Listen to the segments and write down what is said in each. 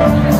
Any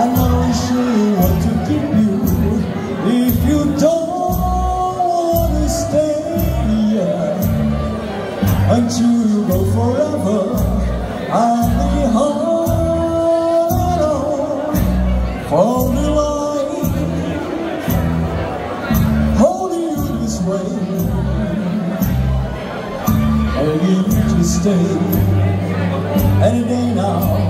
I know she want to keep you if you don't want to stay until you go forever. I'll be home alone from the holding you this way, begging you to stay any day now.